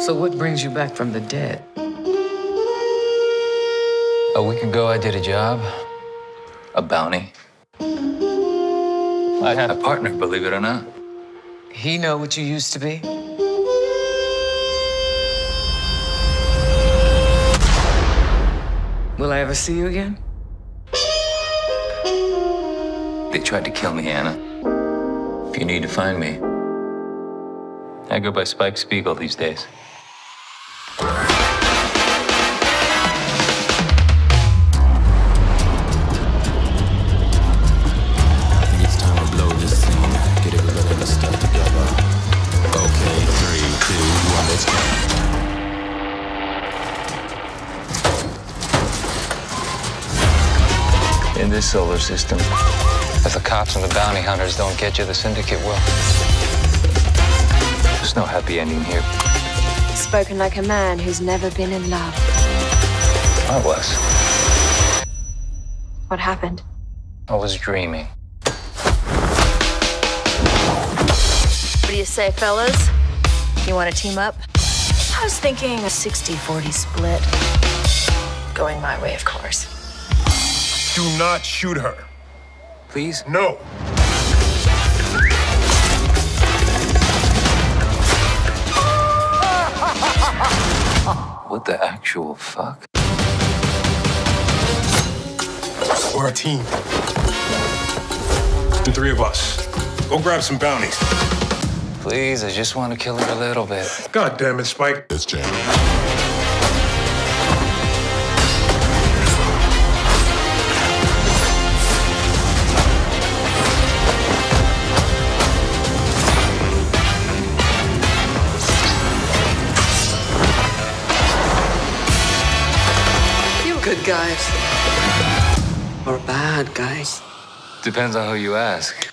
So what brings you back from the dead? A week ago, I did a job, a bounty. I had a partner, believe it or not. He know what you used to be? Will I ever see you again? They tried to kill me, Ana. If you need to find me, I go by Spike Spiegel these days. In this solar system, if the cops and the bounty hunters don't get you, the syndicate will. There's no happy ending here. Spoken like a man who's never been in love. I was. What happened? I was dreaming. What do you say, fellas? You want to team up? I was thinking a 60 40 split. Going my way, of course. Do not shoot her. Please? No. What the actual fuck? We're a team. The three of us. Go grab some bounties. Please, I just want to kill her a little bit. God damn it, Spike. Let's jam. Guys. Or bad guys. Depends on who you ask.